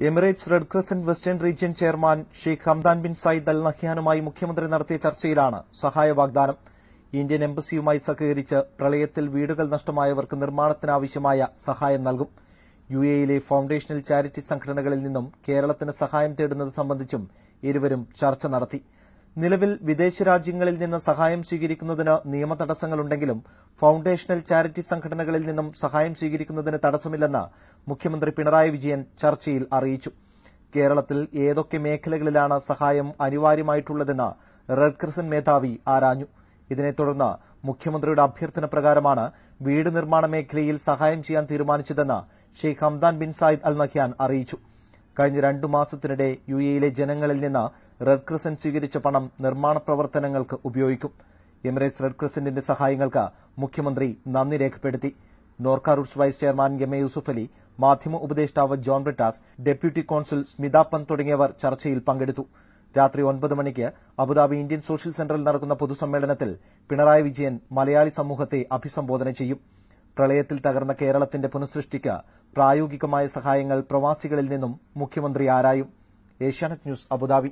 Emirates Red Crescent Western Region chairman Sheikh Hamdan bin Zayed Al നഹ്യാനുമായി മുഖ്യമന്ത്രി നടത്തിയ ചർച്ചയിലാണ് സഹായ വാഗ്ദാനം. ഇന്ത്യൻ എംബസിയുമായി സഹകരിച്ച് പ്രളയത്തിൽ വീടുകൾ നഷ്ടമായവർക്ക് നിർമ്മാണത്തിനാവശ്യമായ സഹായം നൽകും. യു എയിലെ ഫൌണ്ടേഷണൽ ചാരിറ്റി സംഘടനകളിൽ നിന്നും കേരളത്തിന് സഹായം തേടുന്നത് സംബന്ധിച്ചും ഇരുവരും ചർച്ച നടത്തി. നിലവിൽ വിദേശ രാജ്യങ്ങളിൽ നിന്ന് സഹായം സ്വീകരിക്കുന്നതിന് നിയമ തടസ്സങ്ങളുണ്ടെങ്കിലും ഫൌണ്ടേഷണൽ ചാരിറ്റി സംഘടനകളിൽ നിന്നും സഹായം സ്വീകരിക്കുന്നതിന് തടസ്സമില്ലെന്ന് മുഖ്യമന്ത്രി പിണറായി വിജയൻ ചർച്ചയിൽ അറിയിച്ചു. കേരളത്തിൽ ഏതൊക്കെ മേഖലകളിലാണ് സഹായം അനിവാര്യമായിട്ടുള്ളതെന്ന് റെഡ് ക്രിസന്റ് മേധാവി ആരാഞ്ഞു. ഇതിനെ തുടർന്ന് മുഖ്യമന്ത്രിയുടെ അഭ്യർത്ഥന പ്രകാരമാണ് വീട് നിർമ്മാണ മേഖലയിൽ സഹായം ചെയ്യാൻ തീരുമാനിച്ചതെന്ന് Sheikh Hamdan bin Zayed Al നഖ്യാൻ അറിയിച്ചു. കഴിഞ്ഞ രണ്ടു മാസത്തിനിടെ യു എയിലെ ജനങ്ങളിൽ നിന്ന് റെഡ് ക്രിസന്റ് സ്വീകരിച്ച പണം നിർമ്മാണ പ്രവർത്തനങ്ങൾക്ക് ഉപയോഗിക്കും. എമിറേറ്റ്സ് റെഡ് ക്രിസന്റിന്റെ സഹായങ്ങൾക്ക് മുഖ്യമന്ത്രി നന്ദി രേഖപ്പെടുത്തി. Norka Roots vice chairman M A Yusuf Ali മാധ്യമ ഉപദേഷ്ടാവ് ജോൺ ബ്രിട്ടാസ് ഡെപ്യൂട്ടി കോൺസുൽ സ്മിത പന്ത് തുടങ്ങിയവർ ചർച്ചയിൽ പങ്കെടുത്തു. രാത്രി ഒൻപത് മണിക്ക് അബുദാബി ഇന്ത്യൻ സോഷ്യൽ സെന്ററിൽ നടക്കുന്ന പൊതുസമ്മേളനത്തിൽ പിണറായി വിജയൻ മലയാളി സമൂഹത്തെ അഭിസംബോധന ചെയ്യും. പ്രളയത്തിൽ തകർന്ന കേരളത്തിന്റെ പുനഃസൃഷ്ടിക്ക് പ്രായോഗികമായ സഹായങ്ങൾ പ്രവാസികളിൽ നിന്നും മുഖ്യമന്ത്രി ആരായും? Asianet news Abu Dhabi.